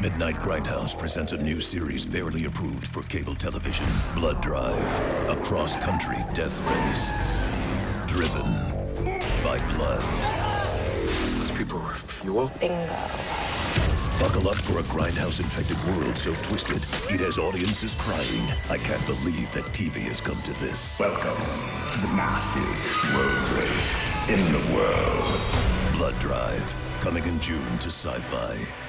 Midnight Grindhouse presents a new series barely approved for cable television Blood Drive, a cross country death race. Driven by blood. Those people were fuel? Bingo. Buckle up for a Grindhouse infected world so twisted it has audiences crying. I can't believe that TV has come to this. Welcome to the nastiest road race in the world. Blood Drive, coming in June to SYFY.